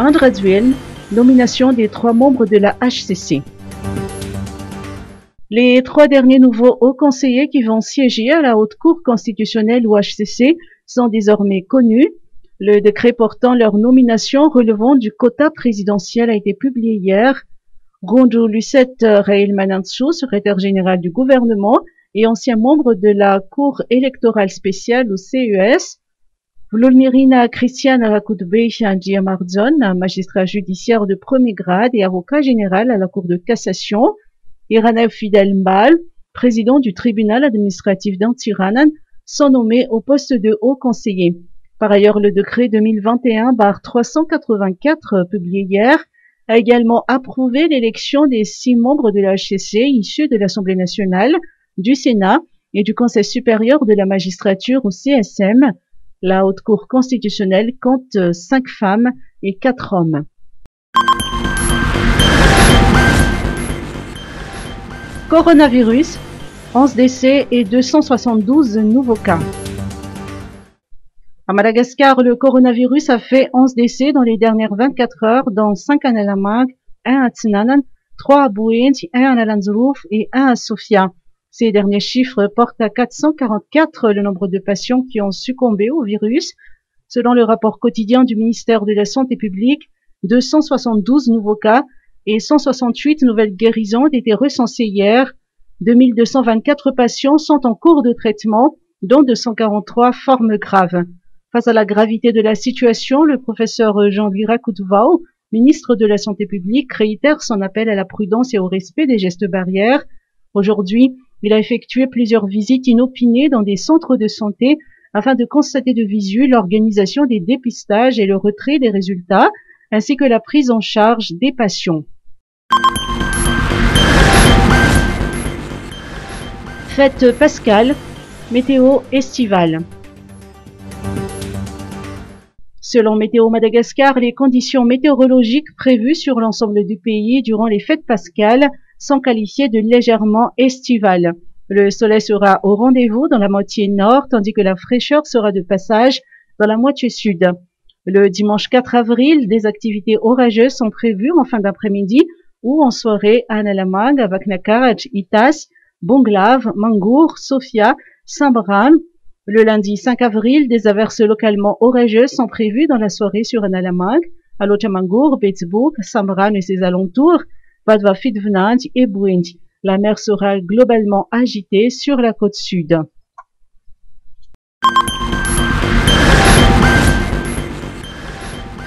Indra Duel, nomination des trois membres de la HCC. Les trois derniers nouveaux hauts conseillers qui vont siéger à la Haute Cour constitutionnelle ou HCC sont désormais connus. Le décret portant leur nomination relevant du quota présidentiel a été publié hier. Ronjo Lucette Rail Manansu, secrétaire général du gouvernement et ancien membre de la Cour électorale spéciale au CES. Vlodmirina Christiane Rakutbejan Giamarzon, magistrat judiciaire de premier grade et avocat général à la Cour de cassation. Iranev Fidel Mbal, président du tribunal administratif d'Antiranan, sont nommés au poste de haut conseiller. Par ailleurs, le décret 2021-384 publié hier a également approuvé l'élection des six membres de la HCC issus de l'Assemblée nationale, du Sénat et du Conseil supérieur de la magistrature au CSM. La Haute Cour constitutionnelle compte cinq femmes et quatre hommes. Coronavirus, 11 décès et 272 nouveaux cas. À Madagascar, le coronavirus a fait 11 décès dans les dernières 24 heures, dont 5 à Nalamag, 1 à Tsinanan, 3 à Bouent, 1 à Nalanzrouf et 1 à Sofia. Ces derniers chiffres portent à 444 le nombre de patients qui ont succombé au virus. Selon le rapport quotidien du ministère de la Santé publique, 272 nouveaux cas et 168 nouvelles guérisons ont été recensées hier. 2224 patients sont en cours de traitement, dont 243 formes graves. Face à la gravité de la situation, le professeur Jean-Louis Rakoudvao, ministre de la Santé publique, réitère son appel à la prudence et au respect des gestes barrières. Aujourd'hui, il a effectué plusieurs visites inopinées dans des centres de santé afin de constater de visu l'organisation des dépistages et le retrait des résultats, ainsi que la prise en charge des patients. Fête Pascal, météo estivale. Selon Météo Madagascar, les conditions météorologiques prévues sur l'ensemble du pays durant les fêtes pascales sont qualifiées de légèrement estivales. Le soleil sera au rendez-vous dans la moitié nord, tandis que la fraîcheur sera de passage dans la moitié sud. Le dimanche 4 avril, des activités orageuses sont prévues en fin d'après-midi ou en soirée à Nalamag, Vaknakaraj, Itas, Bonglav, Mangour, Sofia, Saint-Bran. Le lundi 5 avril, des averses localement orageuses sont prévues dans la soirée sur Analamag, à Lochamangour, Betsbourg, Sambran et ses alentours, Vadva Fidvnand et Bouint. La mer sera globalement agitée sur la côte sud.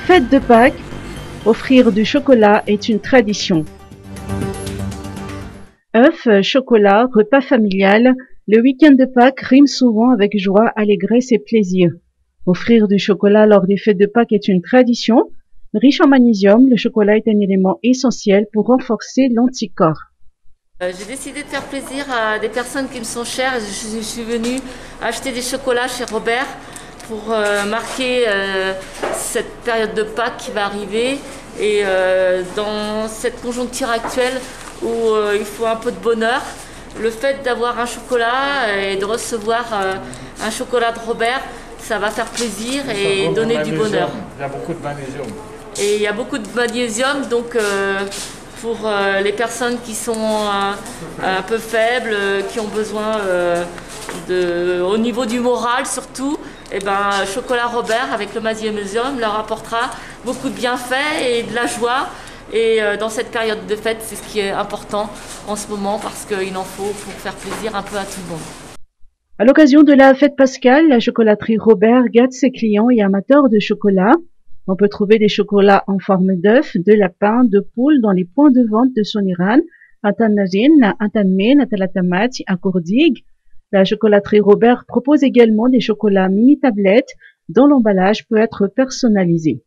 Fête de Pâques, offrir du chocolat est une tradition. œufs, chocolat, repas familial, le week-end de Pâques rime souvent avec joie, allégresse et plaisir. Offrir du chocolat lors des fêtes de Pâques est une tradition. Riche en magnésium, le chocolat est un élément essentiel pour renforcer l'anticorps. Euh, J'ai décidé de faire plaisir à des personnes qui me sont chères. Je, je suis venue acheter des chocolats chez Robert pour euh, marquer euh, cette période de Pâques qui va arriver. Et euh, dans cette conjoncture actuelle où il faut un peu de bonheur, le fait d'avoir un chocolat et de recevoir un chocolat de Robert, ça va faire plaisir et donner du bonheur. Il y a beaucoup de magnésium. Et il y a beaucoup de magnésium, donc euh, pour euh, les personnes qui sont euh, un peu faibles, qui ont besoin de, au niveau du moral surtout, et ben chocolat Robert avec le magnésium leur apportera beaucoup de bienfaits et de la joie. Et dans cette période de fête, c'est ce qui est important en ce moment parce qu'il en faut pour faire plaisir un peu à tout le monde. À l'occasion de la fête pascale, la chocolaterie Robert gâte ses clients et amateurs de chocolat. On peut trouver des chocolats en forme d'œuf, de lapin, de poule dans les points de vente de Soniran, à Tanajin, à Tanmen, à Talatamati, à Courdig. La chocolaterie Robert propose également des chocolats mini tablettes dont l'emballage peut être personnalisé.